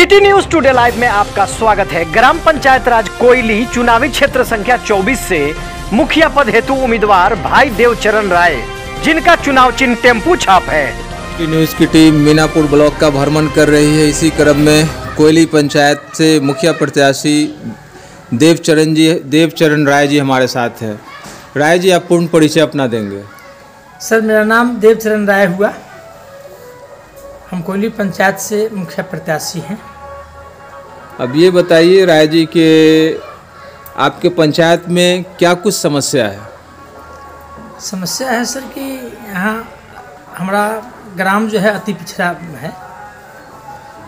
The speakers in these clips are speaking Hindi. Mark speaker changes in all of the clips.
Speaker 1: सिटी न्यूज़ टुडे लाइव में आपका स्वागत है। ग्राम पंचायत राज कोयली चुनावी क्षेत्र संख्या 24 से मुखिया पद हेतु उम्मीदवार भाई देवचरण राय जिनका चुनाव चिन्ह टेंपू छाप है।
Speaker 2: की न्यूज़ की टीम मीनापुर ब्लॉक का भ्रमण कर रही है। इसी क्रम में कोयली पंचायत से मुखिया प्रत्याशी देवचरण जी देवचरण राय जी हमारे साथ हैं। राय जी आप पूर्ण परिचय अपना देंगे।
Speaker 3: सर मेरा नाम देवचरण राय हुआ। हम कोयली पंचायत से मुखिया प्रत्याशी हैं।
Speaker 2: अब ये बताइए राय जी के आपके पंचायत में क्या कुछ समस्या है?
Speaker 3: समस्या है सर कि यहाँ हमारा ग्राम जो है अति पिछड़ा है।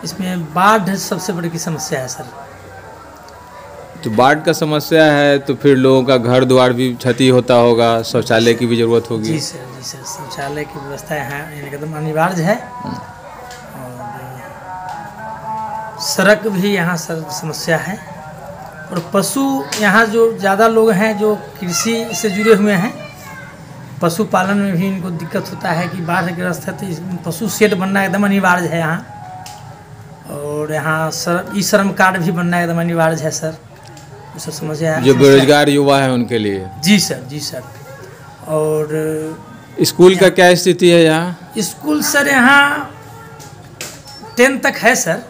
Speaker 3: इसमें बाढ़ सबसे बड़ी की समस्या है सर।
Speaker 2: तो बाढ़ का समस्या है तो फिर लोगों का घर द्वार भी क्षति होता होगा शौचालय की भी ज़रूरत होगी।
Speaker 3: जी सर जी सर शौचालय की व्यवस्था यहाँ एकदम अनिवार्य है। और सड़क भी यहाँ सर समस्या है। और पशु यहाँ जो ज़्यादा लोग हैं जो कृषि से जुड़े हुए हैं पशुपालन में भी इनको दिक्कत होता है कि बाढ़ ग्रस्त है तो पशु शेड बनना एकदम अनिवार्य है यहाँ। और यहाँ सर ई श्रम कार्ड भी बनना एकदम अनिवार्य है सर। ये सब समस्या है।
Speaker 2: जो बेरोजगार युवा है उनके लिए।
Speaker 3: जी सर जी सर। और
Speaker 2: स्कूल का क्या स्थिति है यहाँ?
Speaker 3: स्कूल सर यहाँ टेन तक है सर।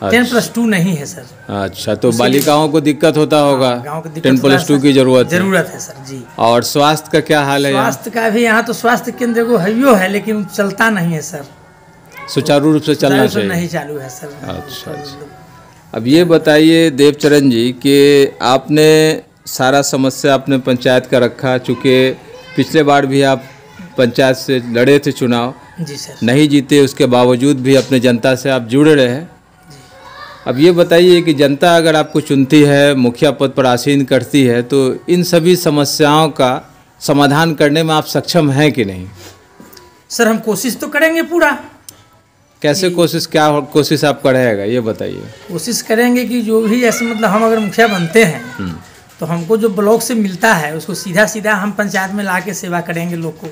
Speaker 3: टेन
Speaker 2: अच्छा।
Speaker 3: प्लस टू नहीं है सर।
Speaker 2: अच्छा तो बालिकाओं को दिक्कत होता होगा।
Speaker 3: को दिक्कत
Speaker 2: टेन प्लस टू की ज़रूरत है।
Speaker 3: ज़रूरत है सर जी।
Speaker 2: और स्वास्थ्य का क्या हाल है
Speaker 3: स्वास्थ्य का भी यहाँ तो स्वास्थ्य केंद्र को है है लेकिन चलता नहीं है सर।
Speaker 2: सुचारू रूप से चलना चाहिए।
Speaker 3: नहीं चालू है सर।
Speaker 2: अच्छा, अच्छा। अब ये बताइए देवचरण जी कि आपने सारा समस्या अपने पंचायत का रखा चूँकि पिछले बार भी आप पंचायत से लड़े थे चुनाव।
Speaker 3: जी सर।
Speaker 2: नहीं जीते उसके बावजूद भी अपने जनता से आप जुड़े रहे। अब ये बताइए कि जनता अगर आपको चुनती है मुखिया पद पर आसीन करती है तो इन सभी समस्याओं का समाधान करने में आप सक्षम हैं कि नहीं?
Speaker 3: सर हम कोशिश तो करेंगे पूरा।
Speaker 2: कैसे कोशिश क्या कोशिश आप करेगा ये बताइए।
Speaker 3: कोशिश करेंगे कि जो भी ऐसे मतलब हम अगर मुखिया बनते हैं तो हमको जो ब्लॉक से मिलता है उसको सीधा सीधा हम पंचायत में ला के सेवा करेंगे लोग को।